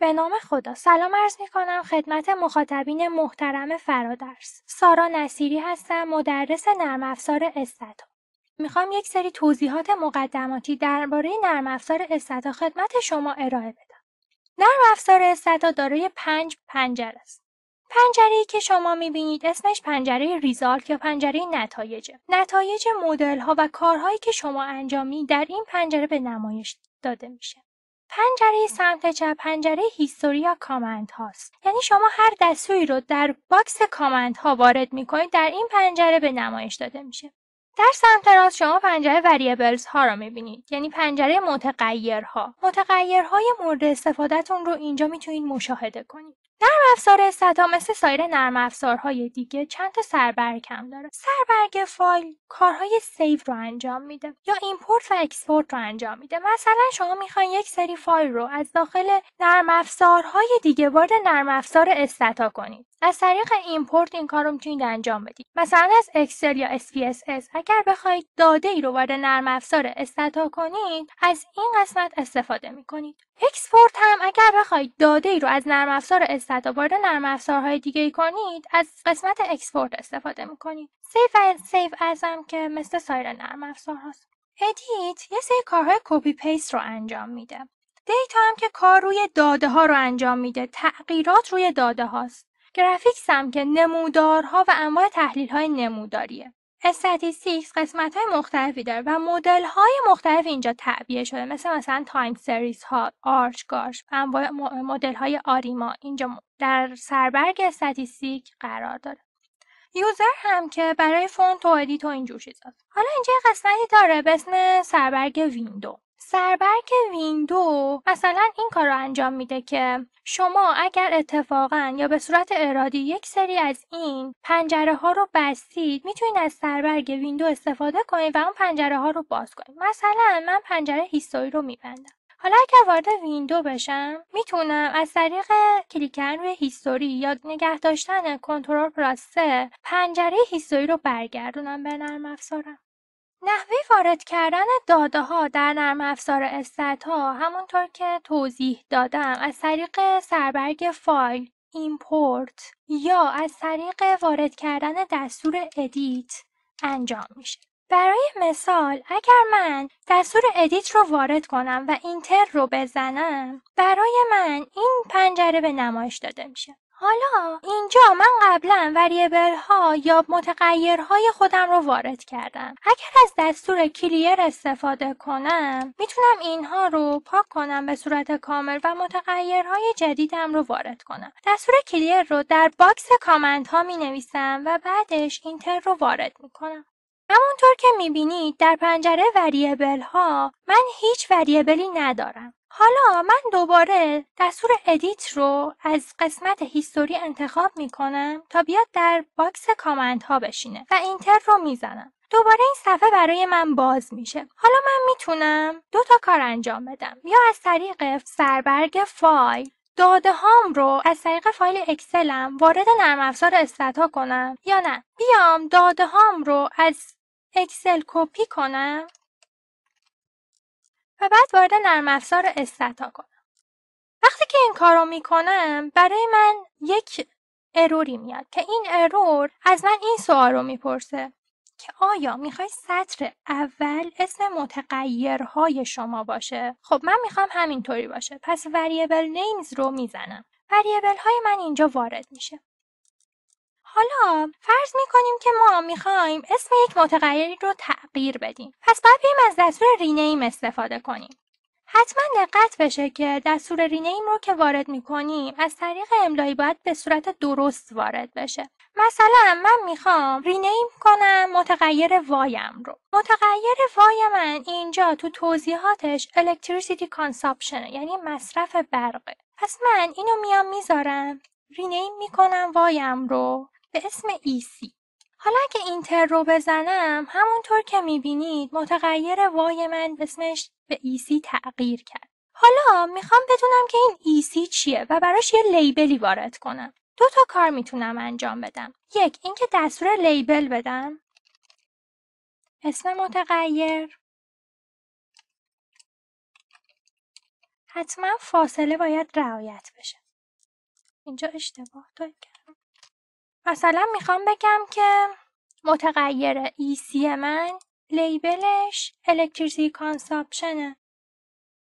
به نام خدا. سلام عرض می کنم خدمت مخاطبین محترم فرادرس سارا نصیری هستم مدرس نرم افزار استتا. می‌خوام یک سری توضیحات مقدماتی درباره نرم افزار استتا خدمت شما ارائه بدم. نرم افزار استتا دارای پنج پنجره است. پنجره که شما می‌بینید اسمش پنجره ریزالت یا پنجره نتایجه نتایج مدل ها و کارهایی که شما انجامی در این پنجره به نمایش داده میشه. پنجره سمت چپ پنجره history یا command هاست یعنی شما هر دستوری رو در box command ها وارد می‌کنید در این پنجره به نمایش داده میشه. در سمت راست شما پنجره variables ها رو می‌بینید. یعنی پنجره متغیرها. متغیرهای مورد استفادهتون رو اینجا می‌تونید مشاهده کنید. نرم افزار Stata مثل سایر نرم افزارهای دیگه چند تا سربرگ هم داره. سربرگ فایل کارهای save رو انجام میده یا import و export رو انجام میده. مثلا شما می‌خواین یک سری فایل رو از داخل نرم افزارهای دیگه وارد نرم افزار Stata کنید. از طریق import این کار رو می‌تونید انجام بدید. مثلا از Excel یا SPSS اگر بخواید داده ای رو وارد نرم افزار Stata کنید از این قسمت استفاده می‌کنید. export هم اگر بخواید داده ای رو از نرم افزار Stata وارد نرم افزارهای دیگه ای کنید از قسمت export استفاده می‌کنید. سیو و سیو ازم که مثل سایر نرم افزار هست edit یه سری کارهای copy paste رو انجام میده. data هم که کار روی داده ها رو انجام میده تغییرات روی داده هاست graphics هم که نمودارها و انواع تحلیل های نموداریه. statistics قسمت های مختلفی داره و مدل های مختلف اینجا تعبیه شده. مثل مثلا time series ها ARCH GARCH انواع مدل های ARIMA. اینجا در سربرگ statistic قرار داره. user هم که برای فونت و edit و اینجور چیزاست حالا اینجا قسمتی داره به اسم سربرگ window. سربرگ window مثلا این کار رو انجام میده که شما اگر اتفاقا یا به صورت ارادی یک سری از این پنجره ها رو بستید می‌تونید از سربرگ window استفاده کنید و اون پنجره ها رو باز کنید. مثلا من پنجره history رو میبندم. حالا اگر وارد window بشم می‌تونم از طریق کلیک کردن روی history یا نگه داشتن control plus پنجره history رو برگردونم به نرم افزارم. نحوه وارد کردن داده ها در نرم افزار ها همونطور که توضیح دادم از طریق سربرگ فایل، import یا از طریق وارد کردن دستور edit انجام میشه. برای مثال اگر من دستور edit رو وارد کنم و enter رو بزنم برای من این پنجره به نمایش داده میشه. حالا اینجا من قبلا variable ها یا متغیرهای خودم رو وارد کردم. اگر از دستور clear استفاده کنم می‌تونم اینها رو پاک کنم به صورت کامل و متغیرهای جدیدم رو وارد کنم. دستور clear رو در box command ها می نویسم و بعدش Enter رو وارد می کنم همونطور که می‌بینید در پنجره variable ها من هیچ variable ی ندارم. حالا من دوباره دستور edit رو از قسمت history انتخاب می‌کنم تا بیاد در box command ها بشینه و Enter رو می‌زنم. دوباره این صفحه برای من باز میشه. حالا من می‌تونم دو تا کار انجام بدم. یا از طریق سربرگ فایل. داده هام رو از طریق فایل Excel م وارد نرم افزار Stata کنم یا نه. بیام داده هام رو از Excel کپی کنم. و بعد وارد نرم افزار Stata کنم. وقتی که این کار رو می‌کنم برای من یک error ی میاد که این error از من این سوال رو می‌پرسه که آیا می‌خوای سطر اول اسم متغیرهای شما باشه؟ خب من می‌خوام همینطوری باشه. پس variable names رو می‌زنم. وریبل های من اینجا وارد میشه. حالا فرض می‌کنیم که ما می‌خوایم اسم یک متغیری رو تغییر بدیم. پس باید از دستور رینیم استفاده کنیم. حتما دقت بشه که دستور رینیم رو که وارد می‌کنیم از طریق املایی باید به صورت درست وارد بشه. مثلا من می‌خوام رینیم کنم متغیر وایم رو. متغیر وای من اینجا تو توضیحاتش electricity consumption یعنی مصرف برقه. پس من اینو میام می‌ذارم. rename می‌کنم y م رو. به اسم EC حالا اگه Enter رو بزنم همونطور که می‌بینید متغیر y من اسمش به EC تغییر کرد. حالا می‌خوام بدونم که این EC چیه و براش یه label ی وارد کنم. دو تا کار می‌تونم انجام بدم. یک اینکه دستور label بدم. اسم متغیر. حتما فاصله باید رعایت بشه. اینجا اشتباه داریم مثلا می‌خوام بگم که متغیر EC من لیبلش الکتریسی کانساپشنه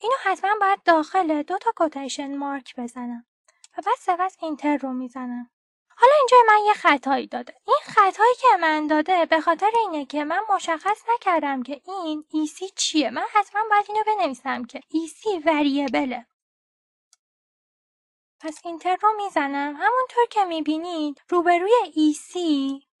اینو حتما باید داخل دو تا کوتیشن مارک بزنم و بعد سپس اینتر رو می‌زنم. حالا اینجا من یه خطایی داده. این خطایی که من داده به خاطر اینه که من مشخص نکردم که این EC چیه. من حتما باید اینو بنویسم که EC وریبله. پس Enter رو می‌زنم. همونطور که می‌بینید روبروی EC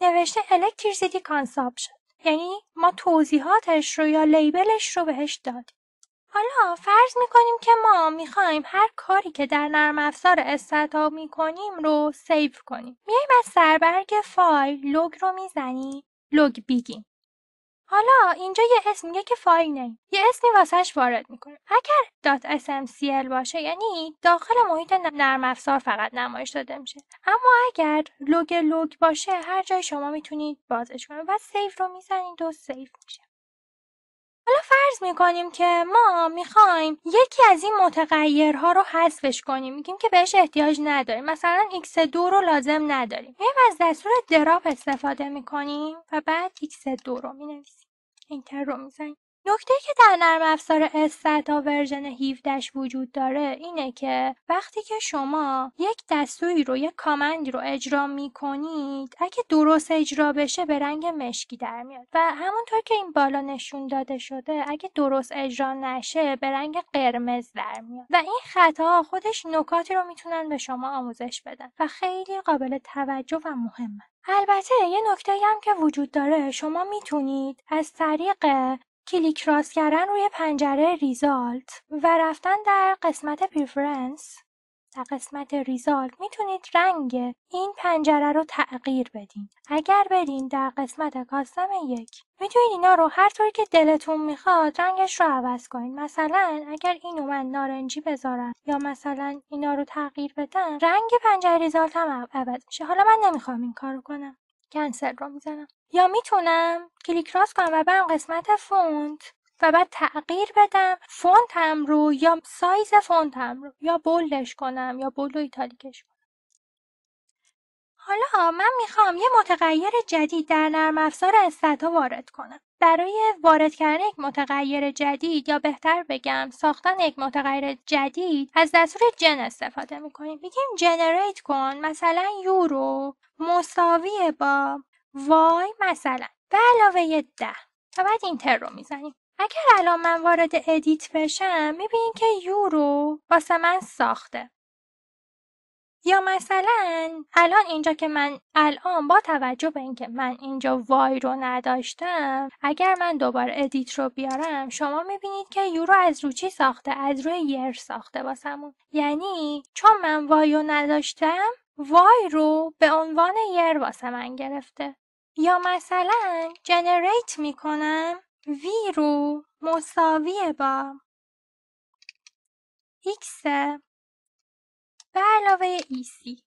نوشته Electricity Consumption یعنی ما توضیحاتش رو یا label ش رو بهش دادیم. حالا فرض می‌کنیم که ما می‌خوایم هر کاری که در نرم افزار Stata می‌کنیم رو save کنیم. میایم از سربرگ فایل log رو می‌زنیم log begin حالا اینجا یه اسم میگه که file name. یه اسمی واسهش وارد می‌کنه. اگر .smcl باشه یعنی داخل محیط نرم افزار فقط نمایش داده میشه. اما اگر log log باشه هر جای شما می‌تونید بازش کنید و save رو می‌زنید و save میشه. فرض می‌کنیم که ما می‌خوایم یکی از این متغیرها رو حذفش کنیم. میگیم که بهش احتیاج نداریم. مثلا x2 رو لازم نداریم. میایم از دستور دراپ استفاده می‌کنیم و بعد x2 رو می‌نویسیم. اینتر رو می‌زنیم. نکته که در نرم افزار استاتا ورژن 17 وجود داره اینه که وقتی که شما یک دستوری رو یک کامندی رو اجرا می‌کنید اگه درست اجرا بشه به رنگ مشکی در میاد. و همونطور که این بالا نشون داده شده اگه درست اجرا نشه به رنگ قرمز در میاد. و این خطا خودش نکاتی رو می‌تونن به شما آموزش بدن و خیلی قابل توجه و مهمه. البته یه نکته هم که وجود داره شما می‌تونید از طریق کلیک راست کردن روی پنجره result و رفتن در قسمت preference. در قسمت result می‌تونید رنگ این پنجره رو تغییر بدین. اگر بدین در قسمت custom یک می‌تونید اینا رو هر طوری که دلتون می‌خواد رنگش رو عوض کنید مثلا اگر اینو من نارنجی بذارم یا مثلا اینا رو تغییر بدم رنگ پنجره result هم عوض میشه. حالا من نمی‌خوام این کارو کنم. کنسل رو می‌زنم. یا می‌تونم کلیک راست کنم و برم قسمت فونت و بعد تغییر بدم فونتم رو یا سایز فونتم رو یا bold ش کنم یا bold و italic ش حالا من می‌خوام یه متغیر جدید در نرم افزار Stata وارد کنم. برای وارد کردن یک متغیر جدید یا بهتر بگم ساختن یک متغیر جدید از دستور gen استفاده می‌کنیم. میگیم generate کن مثلا u رو مساوی با y مثلا. به علاوه ده. و بعد Enter رو می‌زنیم. اگر الان من وارد edit بشم می‌بینیم که u رو واسه من ساخته. یا مثلا الان اینجا که من الان با توجه به اینکه من اینجا y رو نداشتم اگر من دوباره edit رو بیارم شما می‌بینید که u رو از رو چی ساخته؟ از روی year ساخته واسمون. یعنی چون من y رو نداشتم y رو به عنوان year واسه من گرفته. یا مثلا generate می‌کنم وی رو مساوی با x به علاوه سی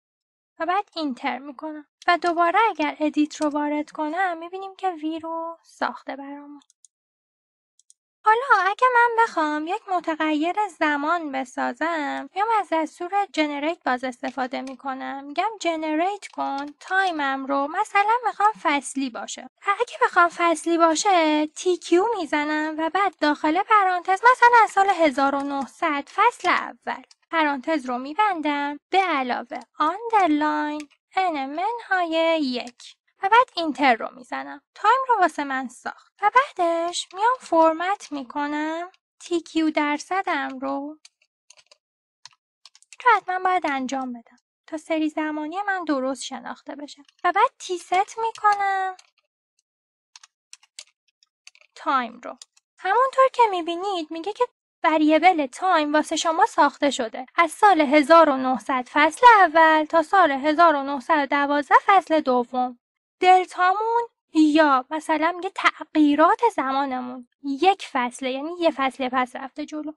و بعد Enter می‌کنم. و دوباره اگر edit رو وارد کنم می‌بینیم که وی رو ساخته برامون. حالا اگه من بخوام یک متغیر زمان بسازم میام از دستور generate باز استفاده می‌کنم. میگم generate کن time م رو. مثلا می‌خوام فصلی باشه. اگه بخوام فصلی باشه tq می‌زنم و بعد داخل پرانتز مثلا سال 1900 فصل اول. پرانتز رو میبندم. به علاوه underline n منهای یک. و بعد Enter رو می‌زنم. time رو واسه من ساخت. و بعدش میام فرمت می‌کنم. q درصدم رو. رو حتما باید انجام بدم. تا سری زمانی من درست شناخته بشه. و بعد tset می‌کنم. time رو. همونطور که می‌بینید میگه که variable time واسه شما ساخته شده. از سال 1900 فصل اول تا سال 1912 فصل دوم. دلتامون یا مثلا میگه تغییرات زمانمون. یک فصله یعنی یه فصل پس رفته جلو.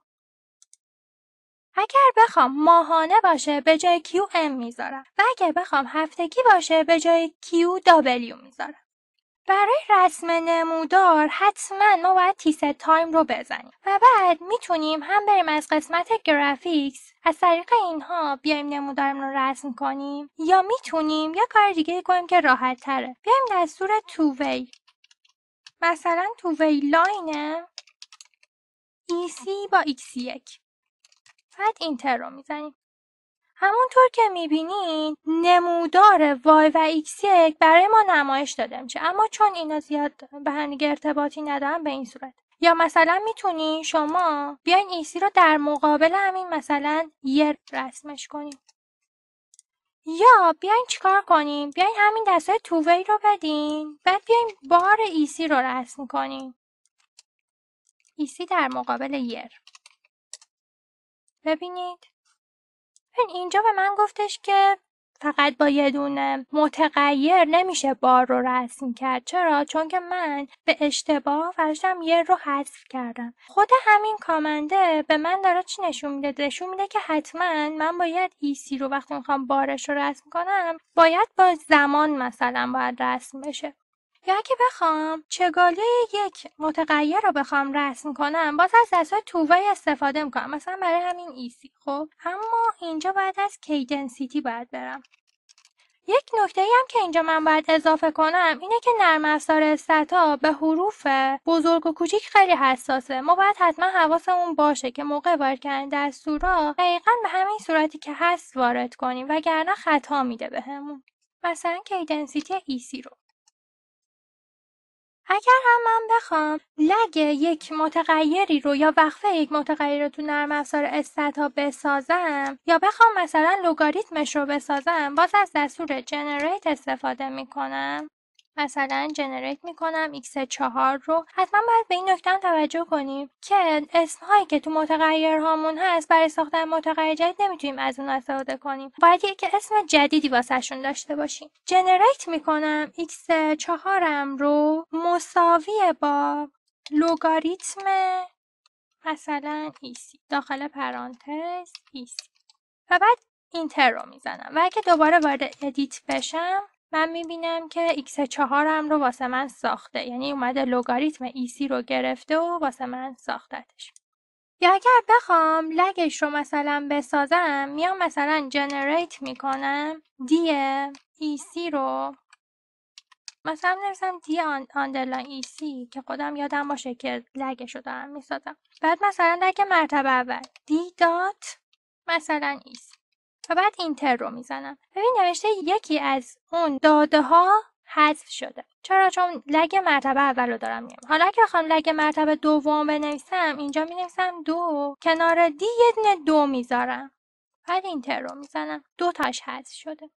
اگر بخوام ماهانه باشه به جای q، m می‌ذارم. و اگر بخوام هفتگی باشه به جای کیو دابلیو می‌ذارم. برای رسم نمودار حتما ما باید tsset time رو بزنیم و بعد می‌تونیم هم بریم از قسمت graphics از طریق اینها بیایم نمودارم رو رسم کنیم یا می‌تونیم یا کار دیگه کنیم که راحت تره. بیایم دستور twoway مثلا twoway line EC با x یک. بعد اینتر رو می‌زنیم. همونطور که می‌بینید نمودار y و x1 برای ما نمایش داده میشه. اما چون اینا زیاد به هم ارتباطی ندارن به این صورت. یا مثلا می‌تونی شما بیاین EC رو در مقابل همین مثلا یه رسمش کنیم یا بیاین چیکار کنیم بیاین همین دستور twoway رو بدین. بعد بیاین bar EC رو رسم کنیم EC در مقابل year. ببینید. اینجا به من گفتش که فقط با یه دونه متغیر نمیشه بار رو رسم کرد. چرا؟ چون که من به اشتباه فرشتم یه رو حذف کردم. خود همین command ه به من داره چی نشون میده؟ نشون میده که حتما من باید EC رو وقتی می‌خوام بارش رو رسم کنم باید با زمان مثلا باید رسم بشه. یا اگه بخوام چگالی یک متغیر رو بخوام رسم کنم باز از دستای تووی استفاده می‌کنم. مثلا برای همین ایسی خب؟ اما اینجا باید از کیدنسیتی باید برم. یک نکته هم که اینجا من باید اضافه کنم اینه که نرم افزار استتا به حروف بزرگ و کوچیک خیلی حساسه. ما باید حتما حواسمون باشه که موقع وارد کردن دستورا دقیقا به همین صورتی که هست وارد کنیم وگرنه خطا میده بهمون. مثلا kdensity EC رو. اگر هم من بخوام lag یک متغیری رو یا وقفه یک متغیر رو تو نرم افزار Stata بسازم یا بخوام مثلا لوگاریتمش رو بسازم باز از دستور generate استفاده می‌کنم. مثلا generate می‌کنم x4 رو حتما باید به این نکته توجه کنیم که اسم هایی که تو متغیر هامون هست برای ساختن متغیر جدید نمی‌تونیم از اون استفاده کنیم. باید یک اسم جدیدی واسهشون داشته باشیم. generate می‌کنم x4 رو مساوی با لوگاریتم مثلا ایسی داخل پرانتز ایسی. و بعد اینتر رو می‌زنم. و اگه دوباره وارد edit بشم من می‌بینم که x چهارم رو واسه من ساخته. یعنی اومده لوگاریتم EC رو گرفته و واسه من ساختتش. یا اگر بخوام lag ش رو مثلا بسازم میام مثلا generate می‌کنم D EC رو مثلا نویسم D underline EC که خودم یادم باشه که lag ش رو دارم می‌سازم. بعد مثلا lag مرتبه اول. D dot مثلا EC. و بعد اینتر رو می‌زنم. ببین نوشته یکی از اون داده ها حذف شده. چرا؟ چون lag مرتبه اول رو دارم میگم. حالا که بخوام lag مرتبه دوم بنویسم اینجا می نویسم دو. کنار D یه دونه دو می‌ذارم. بعد اینتر رو می‌زنم. دو تاش حذف شده.